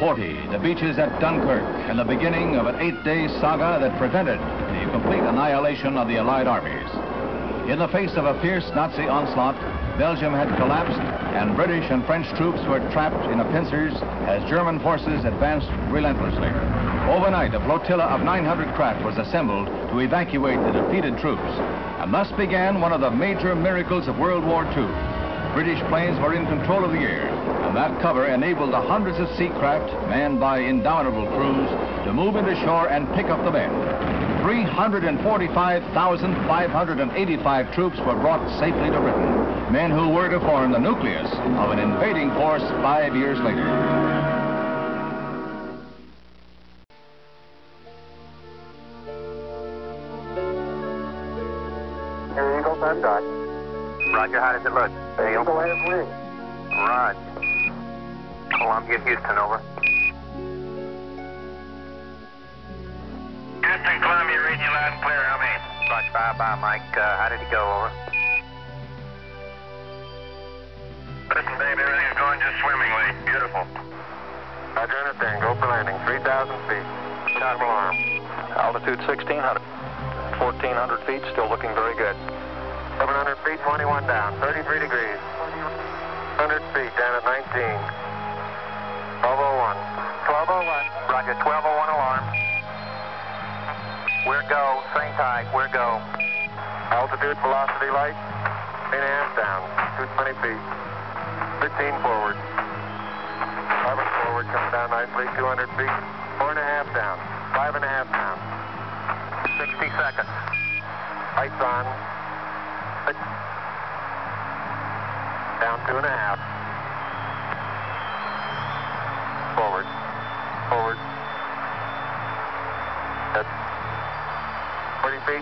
1940, the beaches at Dunkirk and the beginning of an eight-day saga that prevented the complete annihilation of the Allied armies. In the face of a fierce Nazi onslaught, Belgium had collapsed and British and French troops were trapped in a pincers as German forces advanced relentlessly. Overnight, a flotilla of 900 craft was assembled to evacuate the defeated troops. And thus began one of the major miracles of World War II. British planes were in control of the air, that cover enabled the hundreds of sea craft, manned by indomitable crews, to move into shore and pick up the men. 345,585 troops were brought safely to Britain, men who were to form the nucleus of an invading force five years later. Here, Eagle, send dot. Roger, how does it look? The Eagle has wings. Roger. Columbia, Houston, over. Houston, Columbia, reading you loud and clear. How many? Roger, bye bye, Mike. Uh, how did he go, over? Listen, babe, everything's going just swimmingly. Beautiful. Roger, understand. Go for landing. 3,000 feet. Shot alarm. Altitude 1600. 1400 feet, still looking very good. 700 feet, 21 down. 33 degrees. 100 feet, down at 19. 1201. 1201. Roger, 1201 alarm. We're go. Same tide. We're go. Altitude, velocity, light. 8 and down. 220 feet. 15 forward. Starboard forward, comes down nicely. 200 feet. Four and a half down. Five and a half down. 60 seconds. Lights on. Six. Down two and a half.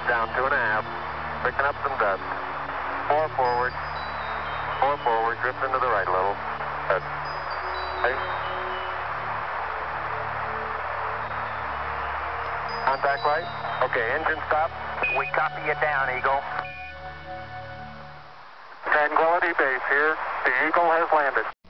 40 feet down two and a half. Picking up some dust. Four forward. Four forward. Drift into the right a little. Okay. Contact light. Okay, engine stop. We copy you down, Eagle. Tranquility Base here. The Eagle has landed.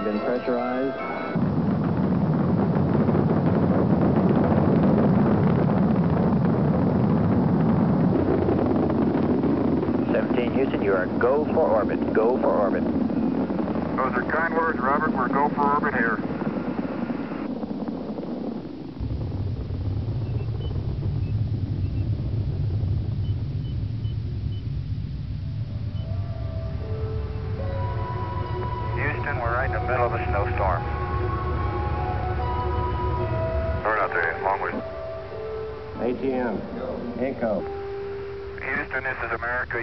Have been pressurized. Seventeen Houston, you are go for orbit. Go for orbit. Those are kind words, Robert. We're go for orbit here.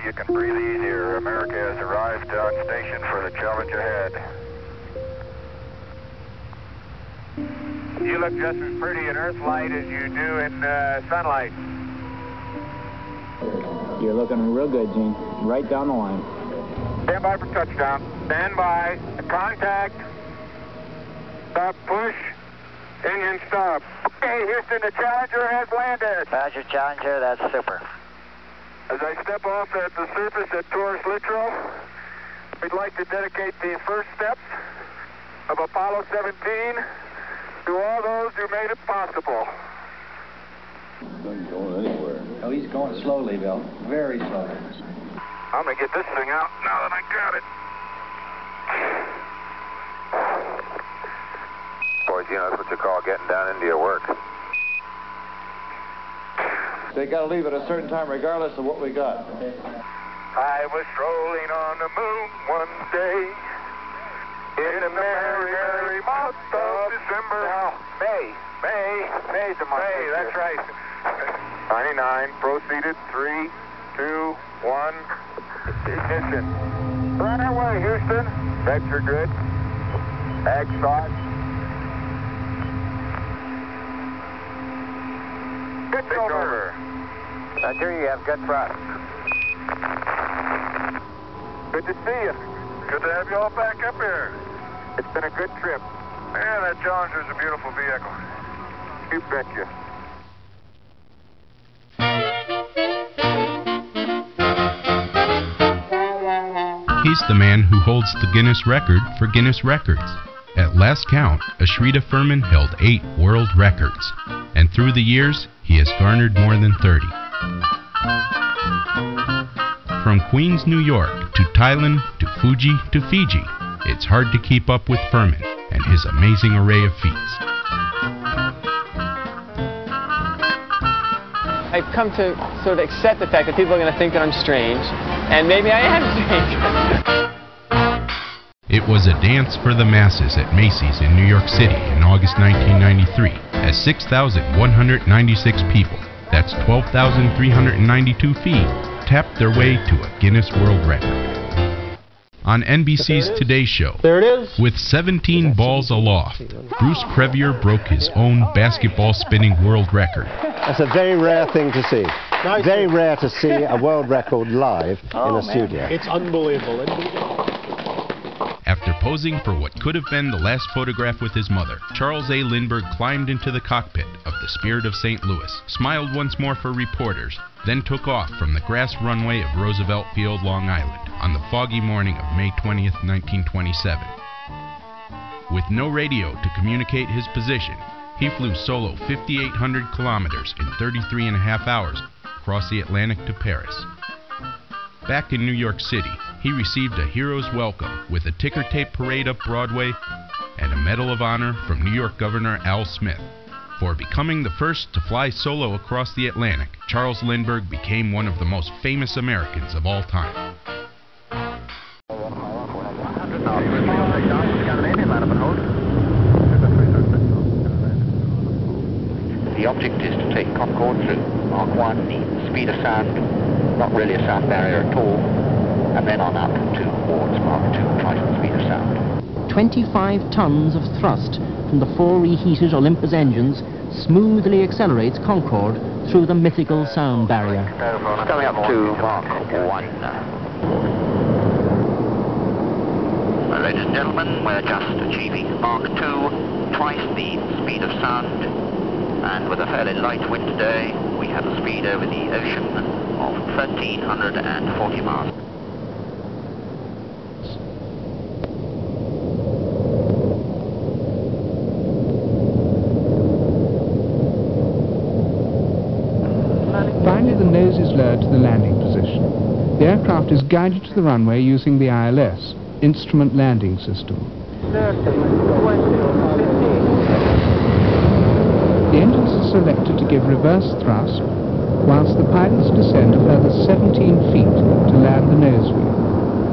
You can breathe easier. America has arrived on station for the challenge ahead. You look just as pretty in Earthlight as you do in uh, sunlight. You're looking real good, Gene. Right down the line. Stand by for touchdown. Stand by. Contact. Stop push. Engine stop. Okay, Houston, the Challenger has landed. Roger, Challenger, that's super. As I step off at the surface at Taurus Littrow, we'd like to dedicate the first steps of Apollo 17 to all those who made it possible. Not going anywhere. Oh, he's going slowly, Bill. Very slowly. I'm gonna get this thing out now that I got it. Boy, you know, that's what you call getting down into your work. They got to leave at a certain time, regardless of what we got. I was strolling on the moon one day in a merry, merry month of December. No, May. May. May's the month. May, that's right. 99, proceeded, three, two, one, ignition. Right away, Houston. Vector good. Ag start. Pitch over. Roger, you have good thrust. Good to see you. Good to have you all back up here. It's been a good trip. Man, that Challenger's a beautiful vehicle. You betcha. He's the man who holds the Guinness record for Guinness records. At last count, Ashrita Furman held eight world records, and through the years, he has garnered more than 30. From Queens, New York, to Thailand, to Fuji, to Fiji, it's hard to keep up with Furman and his amazing array of feats. I've come to sort of accept the fact that people are going to think that I'm strange, and maybe I am strange. It was a dance for the masses at Macy's in New York City in August 1993 as 6,196 people, that's 12,392 feet, tapped their way to a Guinness World Record. On NBC's Today Show, There it is. with 17 balls aloft, Bruce Crevier broke his own basketball spinning world record. That's a very rare thing to see. Very rare to see a world record live in oh, a studio. It's unbelievable. After posing for what could have been the last photograph with his mother, Charles A. Lindbergh climbed into the cockpit of the Spirit of St. Louis, smiled once more for reporters, then took off from the grass runway of Roosevelt Field, Long Island, on the foggy morning of May 20, 1927. With no radio to communicate his position, he flew solo 5,800 kilometers in 33 and a half hours across the Atlantic to Paris. Back in New York City, he received a hero's welcome with a ticker tape parade up Broadway and a Medal of Honor from New York Governor Al Smith. For becoming the first to fly solo across the Atlantic, Charles Lindbergh became one of the most famous Americans of all time. The object is to take Concorde through Mach 1, the speed of sound, not really a sound barrier at all, and then on up towards 2, twice the speed of sound. 25 tons of thrust from the four reheated Olympus engines smoothly accelerates Concorde through the mythical sound barrier. Coming up to Mach 1. Well, ladies and gentlemen, we're just achieving Mach 2, twice the speed of sound, and with a fairly light wind today, we have a speed over the ocean of 1,340 miles. Finally, the nose is lowered to the landing position. The aircraft is guided to the runway using the ILS, Instrument Landing System. The engines are selected to give reverse thrust, whilst the pilots descend a further 17 feet to land the nose wheel.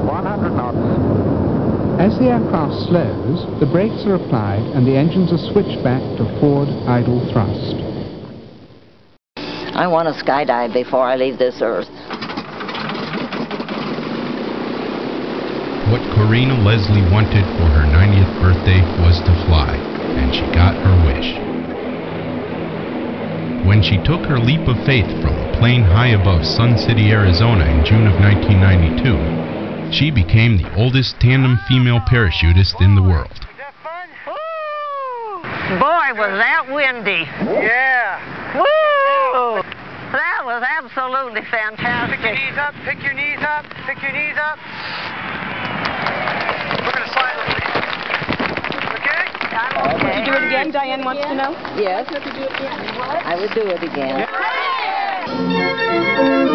100 knots. As the aircraft slows, the brakes are applied and the engines are switched back to forward idle thrust. I want to skydive before I leave this earth. What Corina Leslie wanted for her 90th birthday was to fly, and she got her wish. When she took her leap of faith from a plane high above Sun City, Arizona in June of 1992, she became the oldest tandem female parachutist in the world. Boy, was that windy. Yeah. Woo! That was absolutely fantastic. Pick your knees up, pick your knees up, pick your knees up. We're going to slide a little bit. Okay? Okay. Would you do it again? Diane wants to know. Yes. I would do it again. Elvis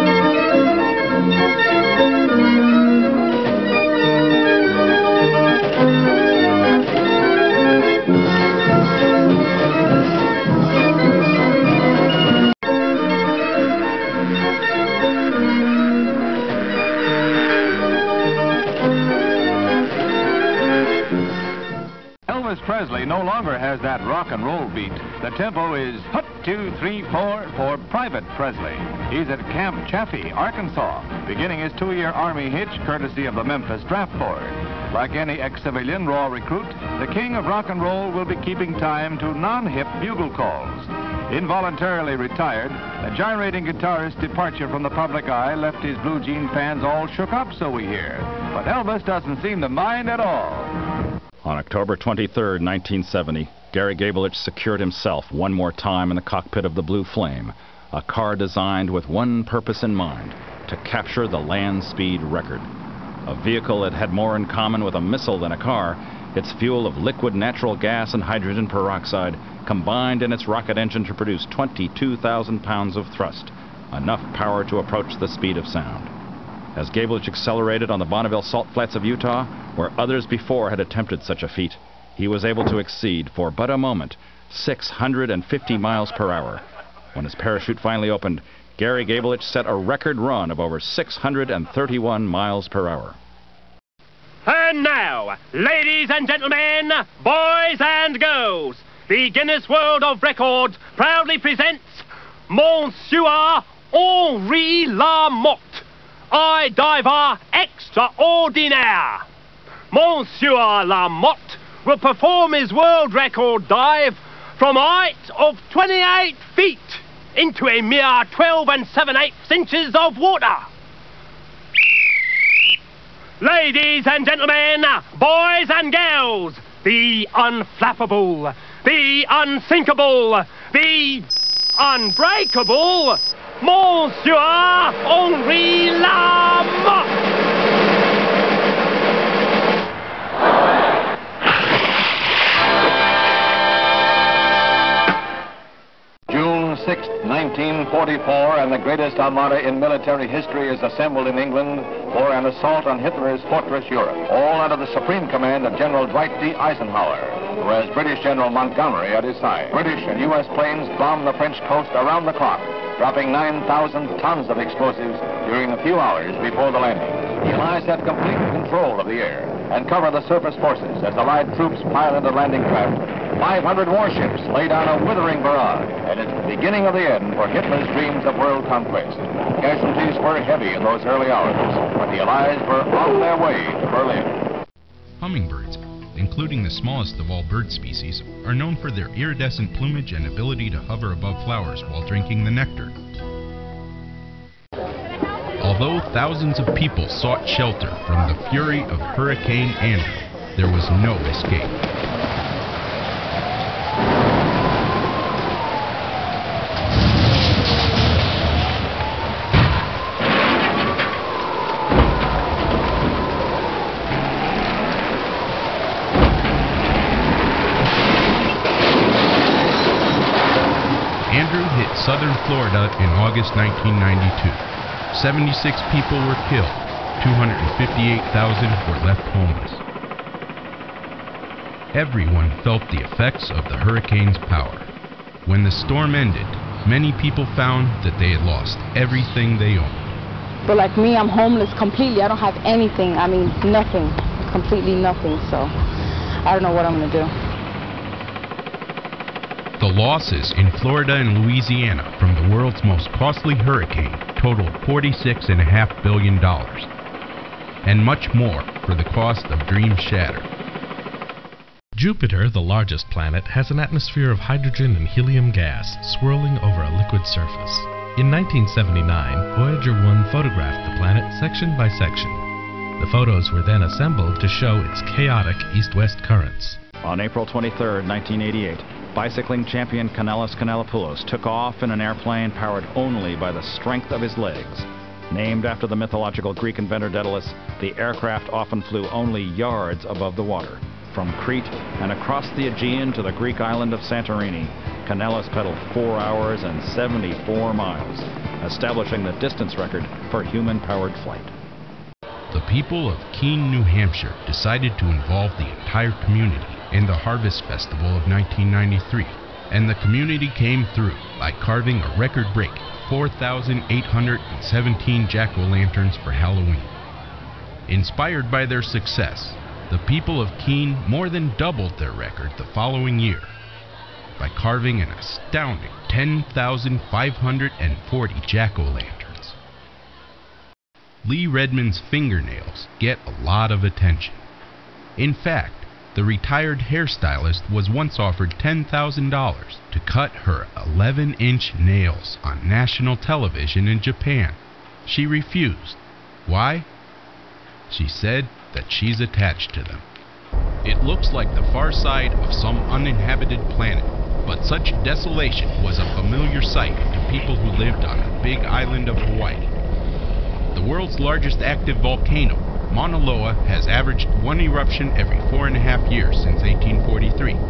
Elvis Presley no longer has that rock and roll beat. The tempo is hut, two, three, four for Private Presley. He's at Camp Chaffee, Arkansas, beginning his two-year Army hitch courtesy of the Memphis Draft Board. Like any ex-civilian raw recruit, the king of rock and roll will be keeping time to non-hip bugle calls. Involuntarily retired, the gyrating guitarist's departure from the public eye left his blue jean fans all shook up, so we hear. But Elvis doesn't seem to mind at all. On October 23, 1970, Gary Gabelich secured himself one more time in the cockpit of the Blue Flame, a car designed with one purpose in mind, to capture the land speed record. A vehicle that had more in common with a missile than a car, its fuel of liquid natural gas and hydrogen peroxide combined in its rocket engine to produce 22,000 pounds of thrust, enough power to approach the speed of sound. As Gabelich accelerated on the Bonneville Salt Flats of Utah, where others before had attempted such a feat, he was able to exceed, for but a moment, 650 miles per hour. When his parachute finally opened, Gary Gabelich set a record run of over 631 miles per hour. And now, ladies and gentlemen, boys and girls, the Guinness World of Records proudly presents Monsieur Henri LaMothe, I diver extraordinaire. Monsieur LaMothe will perform his world record dive from a height of 28 feet into a mere 12 and 7 eighths inches of water. Ladies and gentlemen, boys and girls, the unflappable, the unsinkable, the unbreakable, Monsieur Henri LaMothe! June 6, 1944, and the greatest armada in military history is assembled in England for an assault on Hitler's fortress Europe, all under the supreme command of General Dwight D. Eisenhower, who has British General Montgomery at his side. British and U.S. planes bomb the French coast around the clock, dropping 9,000 tons of explosives during a few hours before the landing. The Allies have complete control of the air and cover the surface forces as Allied troops pile into landing craft. 500 warships lay down a withering barrage, and it's the beginning of the end for Hitler's dreams of world conquest. Casualties were heavy in those early hours, but the Allies were on their way to Berlin. Hummingbirds, including the smallest of all bird species, are known for their iridescent plumage and ability to hover above flowers while drinking the nectar. Although thousands of people sought shelter from the fury of Hurricane Andrew, there was no escape. Florida in August 1992. 76 people were killed, 258,000 were left homeless. Everyone felt the effects of the hurricane's power. When the storm ended, many people found that they had lost everything they owned. But like me, I'm homeless completely. I don't have anything. I mean, nothing. Completely nothing. So I don't know what I'm going to do. The losses in Florida and Louisiana from the world's most costly hurricane totaled $46.5 billion, and much more for the cost of Dream shattered. Jupiter, the largest planet, has an atmosphere of hydrogen and helium gas swirling over a liquid surface. In 1979, Voyager 1 photographed the planet section by section. The photos were then assembled to show its chaotic east-west currents. On April 23, 1988, bicycling champion Kanellos Kanellopoulos took off in an airplane powered only by the strength of his legs. Named after the mythological Greek inventor Daedalus, the aircraft often flew only yards above the water. From Crete and across the Aegean to the Greek island of Santorini, Kanellis pedaled 4 hours and 74 miles, establishing the distance record for human-powered flight. The people of Keene, New Hampshire decided to involve the entire community in the Harvest Festival of 1993, and the community came through by carving a record-breaking 4,817 jack-o'-lanterns for Halloween. Inspired by their success, the people of Keene more than doubled their record the following year by carving an astounding 10,540 jack-o'-lanterns. Lee Redmond's fingernails get a lot of attention. In fact, the retired hairstylist was once offered $10,000 to cut her 11 inch nails on national television in Japan. She refused. Why? She said that she's attached to them. It looks like the far side of some uninhabited planet, but such desolation was a familiar sight to people who lived on the big island of Hawaii. The world's largest active volcano, Mauna Loa has averaged one eruption every four and a half years since 1843.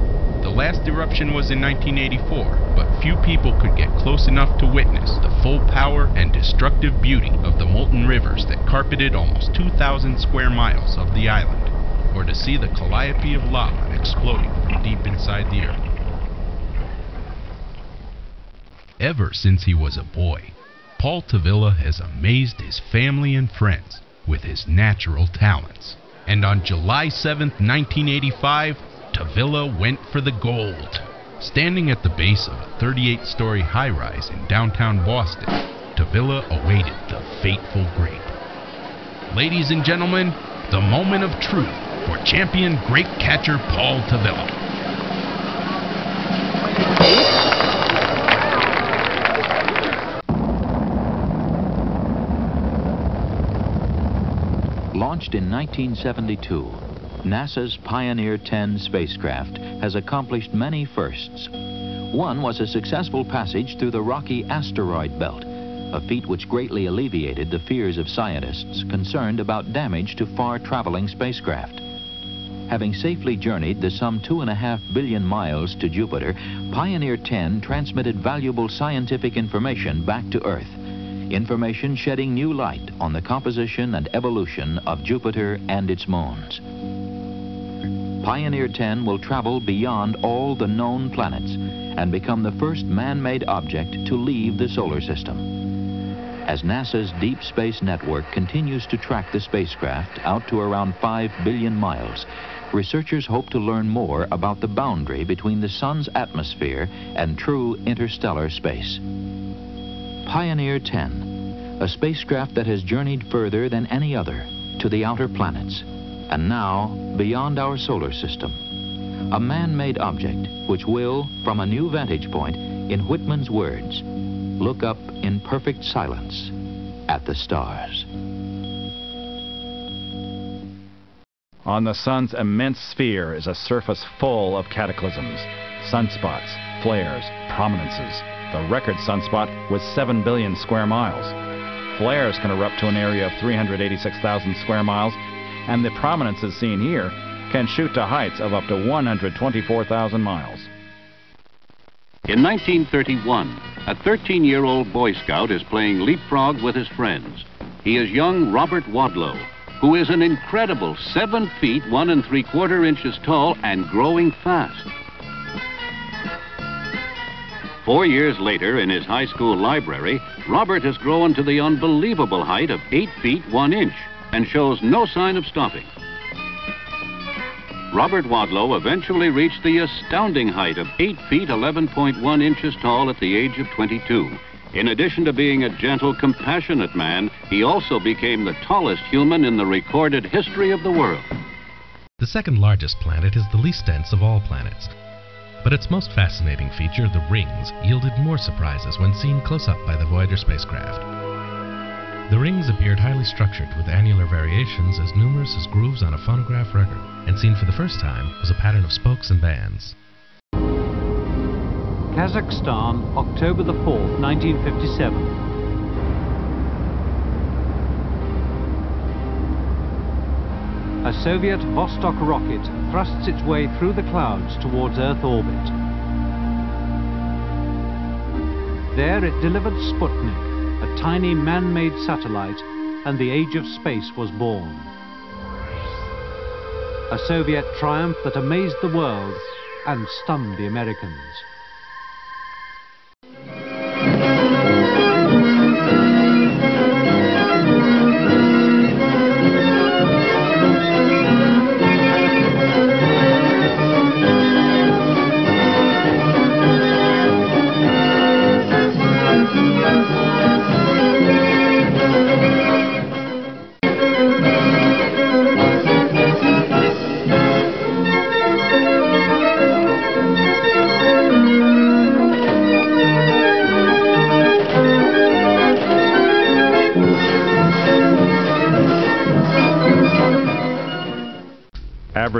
The last eruption was in 1984, but few people could get close enough to witness the full power and destructive beauty of the molten rivers that carpeted almost 2,000 square miles of the island, or to see the calliope of lava exploding from deep inside the earth. Ever since he was a boy, Paul Tavilla has amazed his family and friends with his natural talents. And on July 7, 1985, Tavilla went for the gold. Standing at the base of a 38 story high rise in downtown Boston, Tavilla awaited the fateful grape. Ladies and gentlemen, the moment of truth for champion grape catcher Paul Tavilla. Launched in 1972, NASA's Pioneer 10 spacecraft has accomplished many firsts. One was a successful passage through the rocky asteroid belt, a feat which greatly alleviated the fears of scientists concerned about damage to far-traveling spacecraft. Having safely journeyed the some two and a half billion miles to Jupiter, Pioneer 10 transmitted valuable scientific information back to Earth information shedding new light on the composition and evolution of Jupiter and its moons. Pioneer 10 will travel beyond all the known planets and become the first man-made object to leave the solar system. As NASA's Deep Space Network continues to track the spacecraft out to around 5 billion miles, researchers hope to learn more about the boundary between the Sun's atmosphere and true interstellar space. Pioneer 10, a spacecraft that has journeyed further than any other to the outer planets, and now beyond our solar system. A man-made object which will, from a new vantage point, in Whitman's words, look up in perfect silence at the stars. On the sun's immense sphere is a surface full of cataclysms, sunspots, flares, prominences. The record sunspot was 7 billion square miles. Flares can erupt to an area of 386,000 square miles, and the prominences seen here can shoot to heights of up to 124,000 miles. In 1931, a 13-year-old Boy Scout is playing leapfrog with his friends. He is young Robert Wadlow, who is an incredible 7 feet 1 and 3 quarter inches tall and growing fast. Four years later, in his high school library, Robert has grown to the unbelievable height of 8 feet 1 inch and shows no sign of stopping. Robert Wadlow eventually reached the astounding height of 8 feet 11.1 inches tall at the age of 22. In addition to being a gentle, compassionate man, he also became the tallest human in the recorded history of the world. The second largest planet is the least dense of all planets. But its most fascinating feature, the rings, yielded more surprises when seen close up by the Voyager spacecraft. The rings appeared highly structured with annular variations as numerous as grooves on a phonograph record, and seen for the first time was a pattern of spokes and bands. Kazakhstan, October the 4th, 1957. A Soviet Vostok rocket thrusts its way through the clouds towards Earth orbit. There it delivered Sputnik, a tiny man-made satellite, and the age of space was born. A Soviet triumph that amazed the world and stunned the Americans.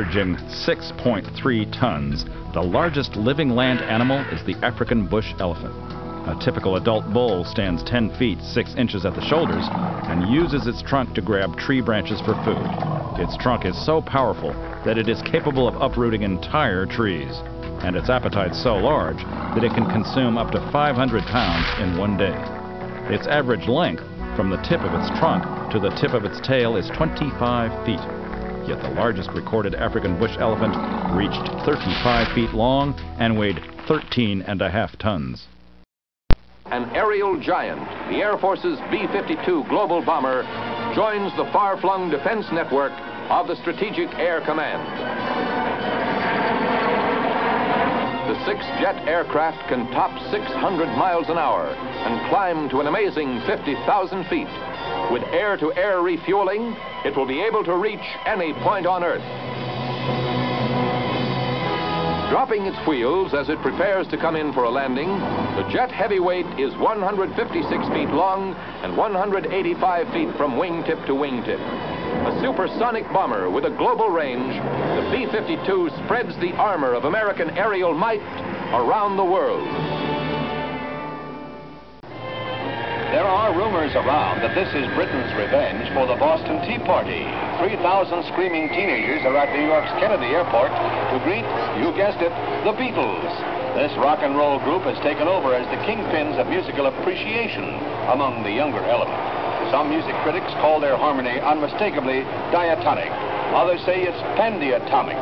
Averaging 6.3 tons, the largest living land animal is the African bush elephant. A typical adult bull stands 10 feet 6 inches at the shoulders and uses its trunk to grab tree branches for food. Its trunk is so powerful that it is capable of uprooting entire trees, and its appetite so large that it can consume up to 500 pounds in one day. Its average length from the tip of its trunk to the tip of its tail is 25 feet. Yet the largest recorded African bush elephant reached 35 feet long and weighed 13 and a half tons. An aerial giant, the Air Force's B-52 Global Bomber, joins the far-flung defense network of the Strategic Air Command. The six-jet aircraft can top 600 miles an hour and climb to an amazing 50,000 feet. With air-to-air -air refueling, it will be able to reach any point on Earth. Dropping its wheels as it prepares to come in for a landing, the jet heavyweight is 156 feet long and 185 feet from wingtip to wingtip. A supersonic bomber with a global range, the B-52 spreads the armor of American aerial might around the world. There are rumors around that this is Britain's revenge for the Boston Tea Party. 3,000 screaming teenagers are at New York's Kennedy Airport to greet, you guessed it, the Beatles. This rock and roll group has taken over as the kingpins of musical appreciation among the younger element. Some music critics call their harmony unmistakably diatonic. Others say it's pandiatonic.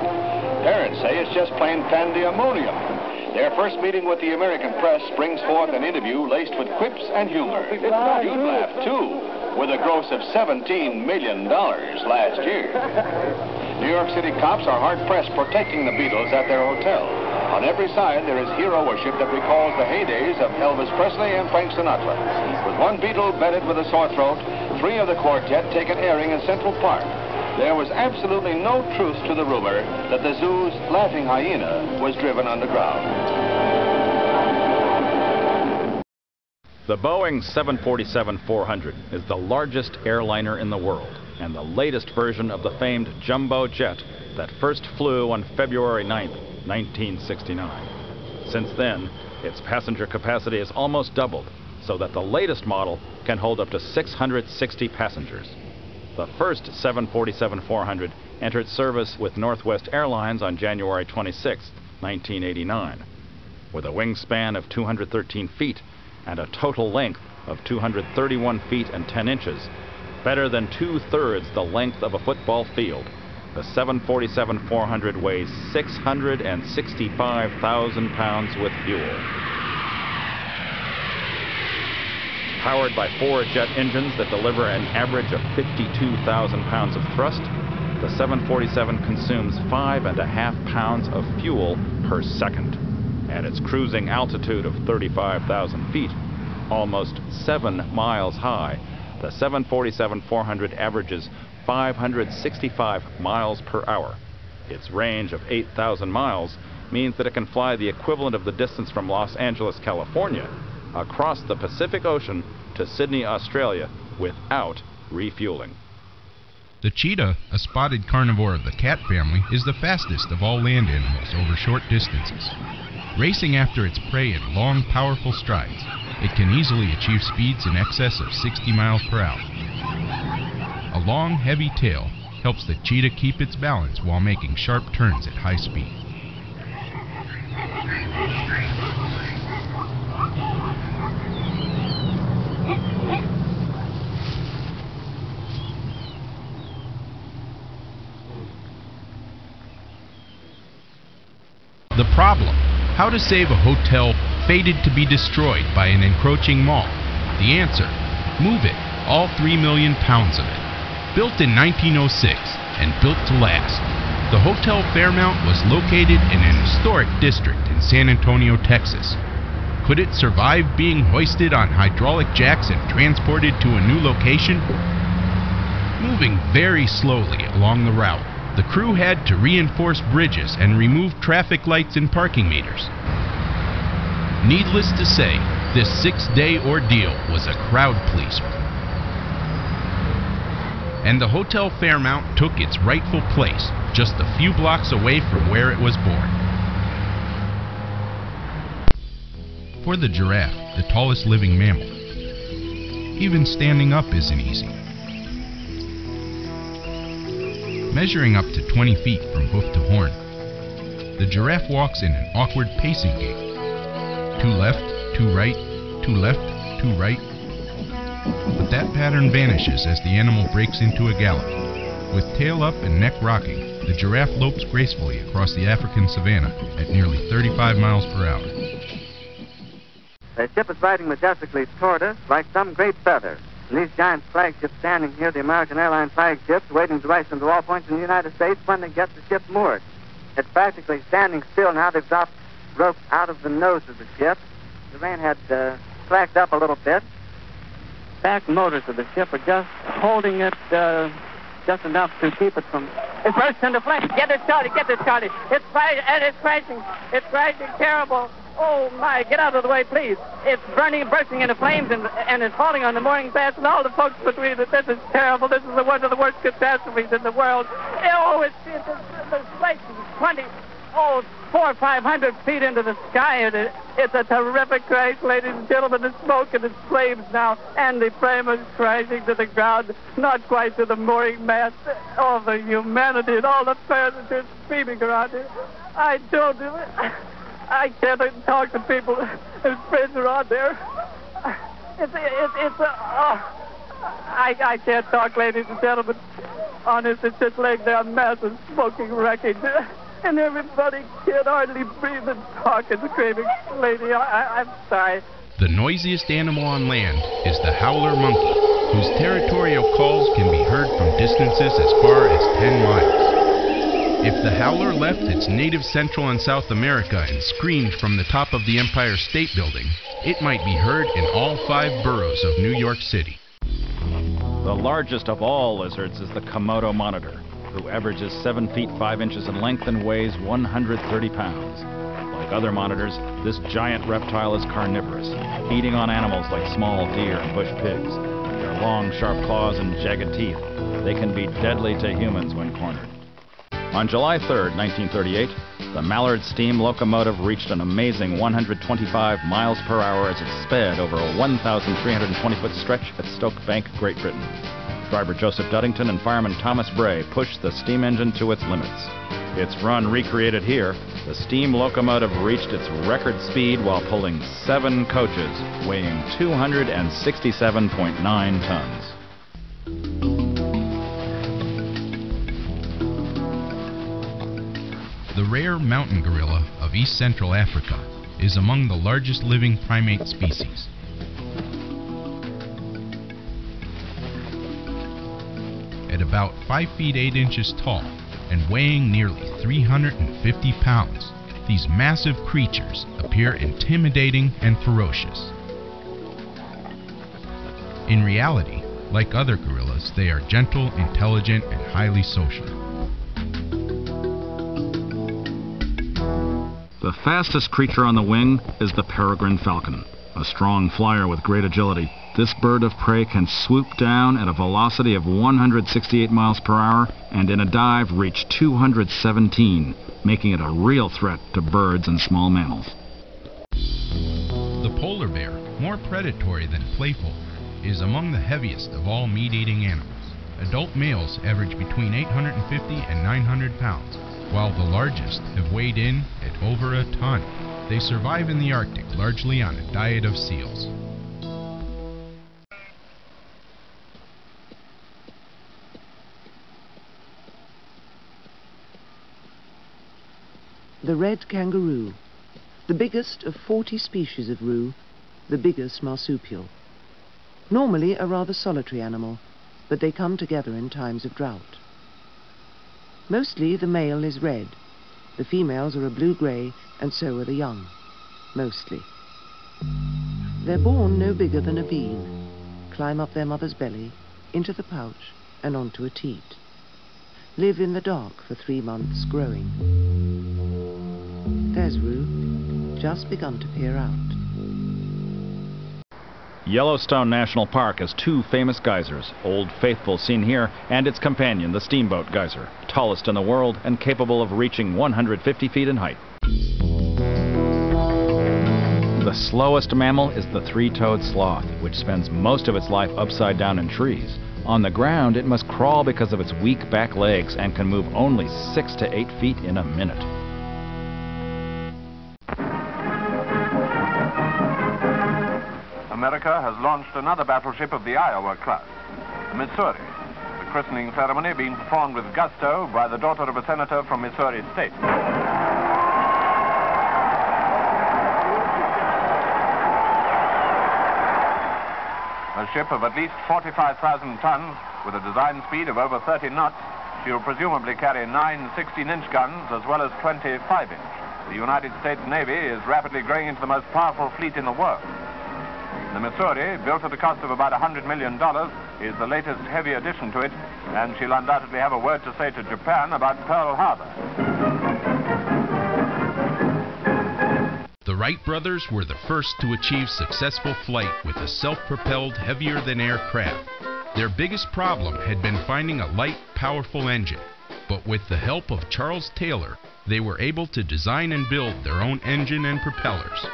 Parents say it's just plain pandemonium. Their first meeting with the American press brings forth an interview laced with quips and humor. You'd laugh, too, with a gross of $17 million last year. New York City cops are hard-pressed protecting the Beatles at their hotel. On every side, there is hero worship that recalls the heydays of Elvis Presley and Frank Sinatra. With one Beatle bedded with a sore throat, three of the quartet take an airing in Central Park. There was absolutely no truth to the rumor that the zoo's laughing hyena was driven underground. The Boeing 747-400 is the largest airliner in the world and the latest version of the famed jumbo jet that first flew on February 9, 1969. Since then, its passenger capacity has almost doubled so that the latest model can hold up to 660 passengers. The first 747-400 entered service with Northwest Airlines on January 26, 1989. With a wingspan of 213 feet and a total length of 231 feet and 10 inches, better than two-thirds the length of a football field, the 747-400 weighs 665,000 pounds with fuel. Powered by four jet engines that deliver an average of 52,000 pounds of thrust, the 747 consumes five and a half pounds of fuel per second. At its cruising altitude of 35,000 feet, almost seven miles high, the 747-400 averages 565 miles per hour. Its range of 8,000 miles means that it can fly the equivalent of the distance from Los Angeles, California across the Pacific Ocean to Sydney, Australia without refueling. The cheetah, a spotted carnivore of the cat family, is the fastest of all land animals over short distances. Racing after its prey in long, powerful strides, it can easily achieve speeds in excess of 60 miles per hour. A long, heavy tail helps the cheetah keep its balance while making sharp turns at high speed. Problem how to save a hotel fated to be destroyed by an encroaching mall? The answer move it, all three million pounds of it. Built in 1906 and built to last, the Hotel Fairmount was located in an historic district in San Antonio, Texas. Could it survive being hoisted on hydraulic jacks and transported to a new location? Moving very slowly along the route, the crew had to reinforce bridges and remove traffic lights and parking meters. Needless to say, this six-day ordeal was a crowd pleaser. And the Hotel Fairmount took its rightful place, just a few blocks away from where it was born. For the giraffe, the tallest living mammal, even standing up isn't easy. Measuring up to 20 feet from hoof to horn, the giraffe walks in an awkward pacing gait. Two left, two right, two left, two right. But that pattern vanishes as the animal breaks into a gallop. With tail up and neck rocking, the giraffe lopes gracefully across the African savanna at nearly 35 miles per hour. The ship is riding majestically toward us like some great feather. And these giant flagships standing here, the American airline flagships, waiting to rise into all points in the United States when they get the ship moored. It's practically standing still now. They've dropped rope out of the nose of the ship. The rain had uh, slacked up a little bit. Back motors of the ship are just holding it uh, just enough to keep it from. It bursts into flames. Get it started. Get it started. It's and it's crashing. It's crashing terrible. Oh my! Get out of the way, please. It's burning, bursting into flames, and and it's falling on the mooring mast, and all the folks between it. This is terrible. This is one of the worst catastrophes in the world. Oh, it's it's, it's the place is twenty, oh, four or five hundred feet into the sky, and it, it's a terrific crash, ladies and gentlemen. The smoke and the flames now, and the frame is crashing to the ground, not quite to the mooring mast. All the humanity and all the passengers screaming around it. I don't. I can't talk to people whose friends are on there. It's it's it's a. Oh, I I can't talk, ladies and gentlemen. Honest, it's just laying there, massive smoking wreckage, and everybody can hardly breathe and talk and screaming. Lady, I, I I'm sorry. The noisiest animal on land is the howler monkey, whose territorial calls can be heard from distances as far as 10 miles. If the howler left its native Central and South America and screamed from the top of the Empire State Building, it might be heard in all five boroughs of New York City. The largest of all lizards is the Komodo monitor, who averages 7 feet 5 inches in length and weighs 130 pounds. Like other monitors, this giant reptile is carnivorous, feeding on animals like small deer and bush pigs. With their long, sharp claws and jagged teeth, they can be deadly to humans when cornered. On July 3, 1938, the Mallard steam locomotive reached an amazing 125 miles per hour as it sped over a 1,320 foot stretch at Stoke Bank, Great Britain. Driver Joseph Duddington and fireman Thomas Bray pushed the steam engine to its limits. Its run recreated here, the steam locomotive reached its record speed while pulling seven coaches, weighing 267.9 tons. The rare mountain gorilla of east central Africa is among the largest living primate species. At about 5 feet 8 inches tall and weighing nearly 350 pounds, these massive creatures appear intimidating and ferocious. In reality, like other gorillas, they are gentle, intelligent, and highly social. The fastest creature on the wing is the peregrine falcon, a strong flyer with great agility. This bird of prey can swoop down at a velocity of 168 miles per hour and in a dive reach 217, making it a real threat to birds and small mammals. The polar bear, more predatory than playful, is among the heaviest of all meat-eating animals. Adult males average between 850 and 900 pounds, while the largest have weighed in over a ton. They survive in the Arctic largely on a diet of seals. The red kangaroo, the biggest of 40 species of roo, the biggest marsupial. Normally a rather solitary animal, but they come together in times of drought. Mostly the male is red. The females are a blue-grey, and so are the young. Mostly. They're born no bigger than a bean, climb up their mother's belly, into the pouch, and onto a teat. Live in the dark for three months, growing. There's Roo, just begun to peer out. Yellowstone National Park has two famous geysers, Old Faithful seen here, and its companion, the Steamboat Geyser, tallest in the world and capable of reaching 150 feet in height. The slowest mammal is the three-toed sloth, which spends most of its life upside down in trees. On the ground, it must crawl because of its weak back legs and can move only six to eight feet in a minute. Launched another battleship of the Iowa class, the Missouri. The christening ceremony being performed with gusto by the daughter of a senator from Missouri State. A ship of at least 45,000 tons with a design speed of over 30 knots, she will presumably carry nine 16-inch guns as well as 25-inch. The United States Navy is rapidly growing into the most powerful fleet in the world. The Missouri, built at a cost of about $100 million, is the latest heavy addition to it, and she'll undoubtedly have a word to say to Japan about Pearl Harbor. The Wright brothers were the first to achieve successful flight with a self-propelled heavier-than-air craft. Their biggest problem had been finding a light, powerful engine. But with the help of Charles Taylor, they were able to design and build their own engine and propellers.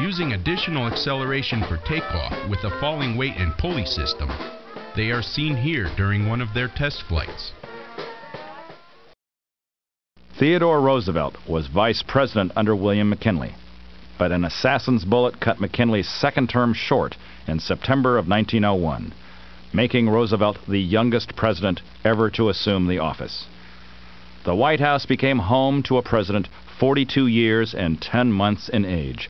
Using additional acceleration for takeoff with a falling weight and pulley system, they are seen here during one of their test flights. Theodore Roosevelt was vice president under William McKinley, but an assassin's bullet cut McKinley's second term short in September of 1901, making Roosevelt the youngest president ever to assume the office. The White House became home to a president 42 years and 10 months in age.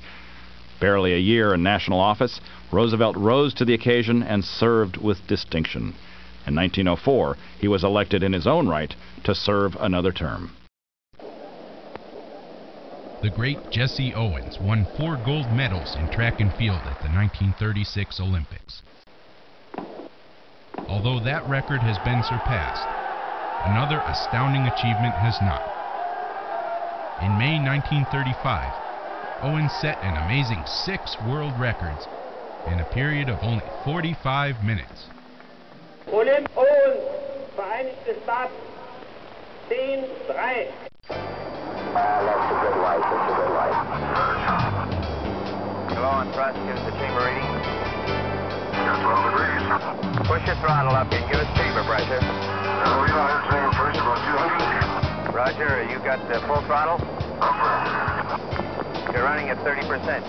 Barely a year in national office, Roosevelt rose to the occasion and served with distinction. In 1904, he was elected in his own right to serve another term. The great Jesse Owens won four gold medals in track and field at the 1936 Olympics. Although that record has been surpassed, another astounding achievement has not. In May 1935, Owens set an amazing six world records in a period of only 45 minutes. Olymp Owens, Vereinigte Staaten, 10-3. Uh, that's a good light, that's a good light. Hello, on thrust, give us the chamber reading. 12 degrees. Push your throttle up and give us chamber pressure. Oh, yeah, I have chamber pressure about 200. Roger, you got the full throttle? Upper. You're running at 30%. 30%?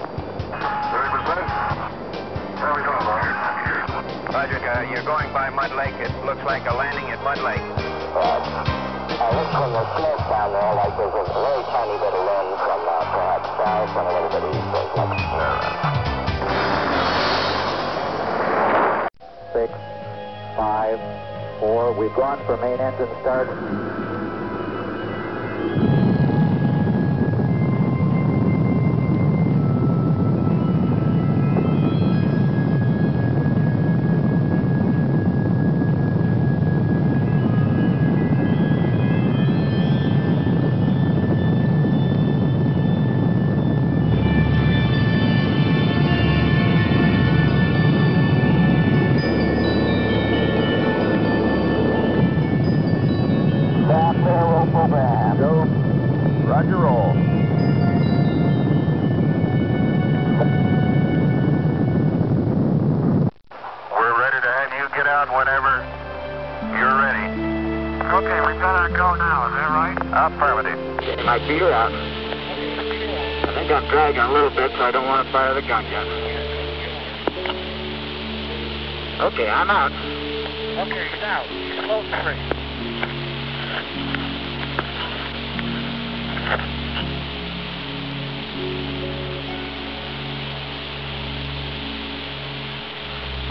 How are we doing, Roger? Roger, uh, you're going by Mud Lake. It looks like a landing at Mud Lake. Uh, looks from the slope down there like there's a very tiny bit of wind from uh, perhaps south and a little bit east. So it's like, Six, five, four. We've gone for main engine start.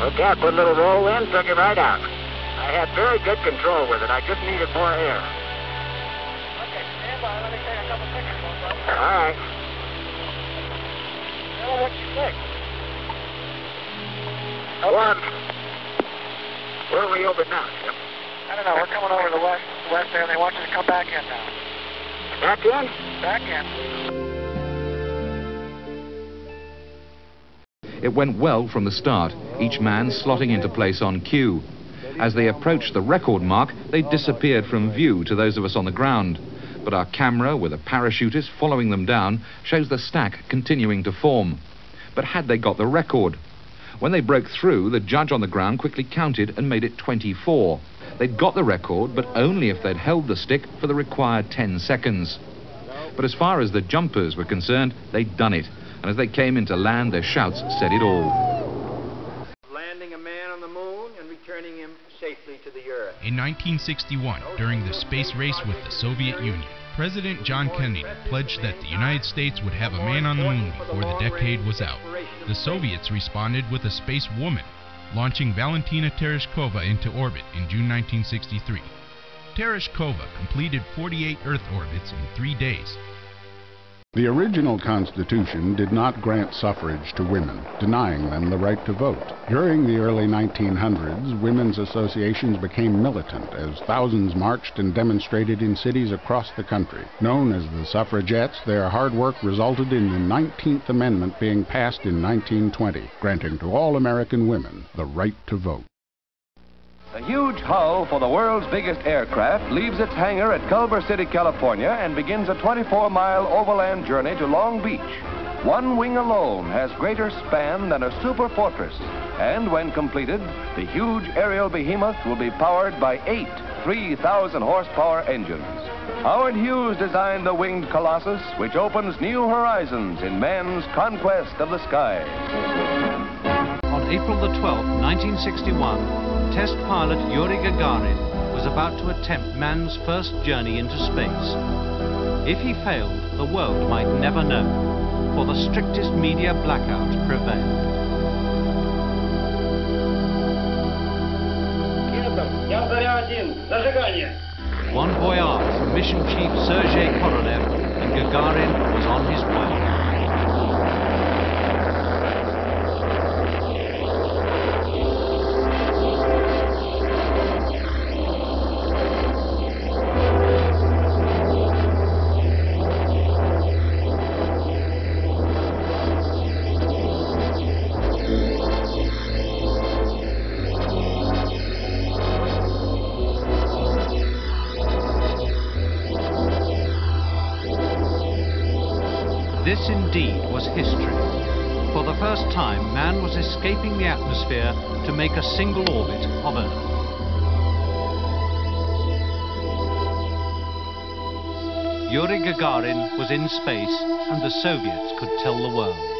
Okay, I put a little roll in, took it right out. I had very good control with it. I just needed more air. Okay, stand by. Let me take a couple pictures. All right. Tell what you think. One. Where are we over now, Jim? I don't know. We're coming over to the west, west there. They want you to come back in now. Back in? Back in. It went well from the start, each man slotting into place on cue. As they approached the record mark, they disappeared from view to those of us on the ground. But our camera, with a parachutist following them down, shows the stack continuing to form. But had they got the record? When they broke through, the judge on the ground quickly counted and made it 24. They'd got the record, but only if they'd held the stick for the required 10 seconds. But as far as the jumpers were concerned, they'd done it. And as they came into land, their shouts said it all. Landing a man on the moon and returning him safely to the Earth. In 1961, during the space race with the Soviet Union, President John Kennedy pledged that the United States would have a man on the moon before the decade was out. The Soviets responded with a space woman, launching Valentina Tereshkova into orbit in June 1963. Tereshkova completed 48 Earth orbits in three days. The original Constitution did not grant suffrage to women, denying them the right to vote. During the early 1900s, women's associations became militant as thousands marched and demonstrated in cities across the country. Known as the suffragettes, their hard work resulted in the 19th Amendment being passed in 1920, granting to all American women the right to vote. The huge hull for the world's biggest aircraft leaves its hangar at Culver City, California, and begins a 24-mile overland journey to Long Beach. One wing alone has greater span than a super fortress, and when completed, the huge aerial behemoth will be powered by eight 3,000 horsepower engines. Howard Hughes designed the winged colossus, which opens new horizons in man's conquest of the skies. April the 12th, 1961, test pilot Yuri Gagarin was about to attempt man's first journey into space. If he failed, the world might never know, for the strictest media blackout prevailed. Bon voyage, Mission Chief Sergei Korolev, and Gagarin was on his way. Was history. For the first time, man was escaping the atmosphere to make a single orbit of Earth. Yuri Gagarin was in space and the Soviets could tell the world.